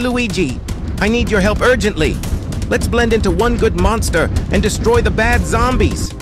Luigi. I need your help urgently. Let's blend into one good monster and destroy the bad zombies.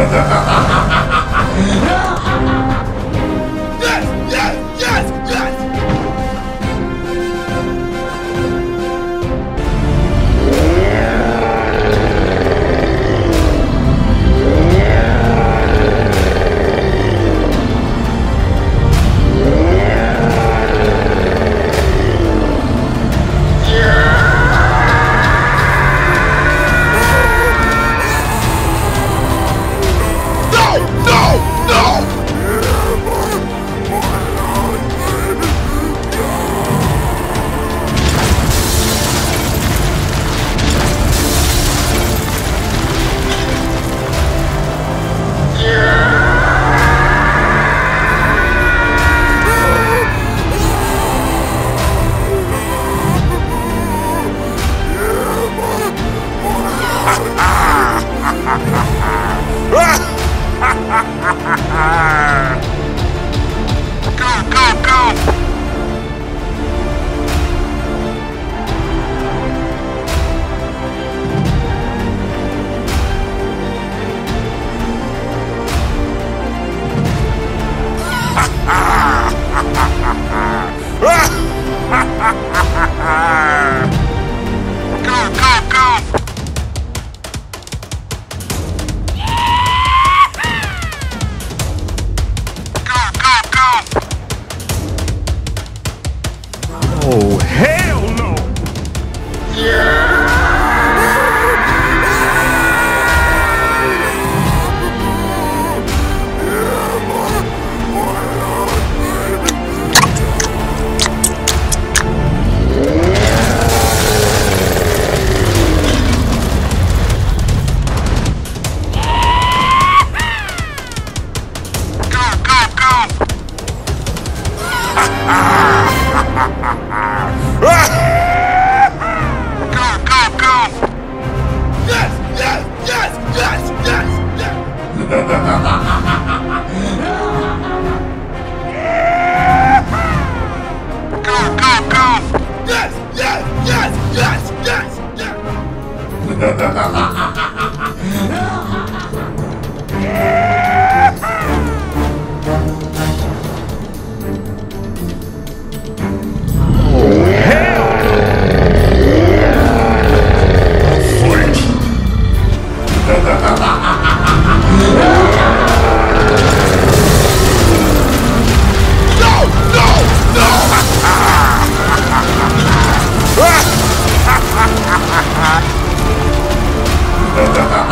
Oh, Fight! Ha ha ha!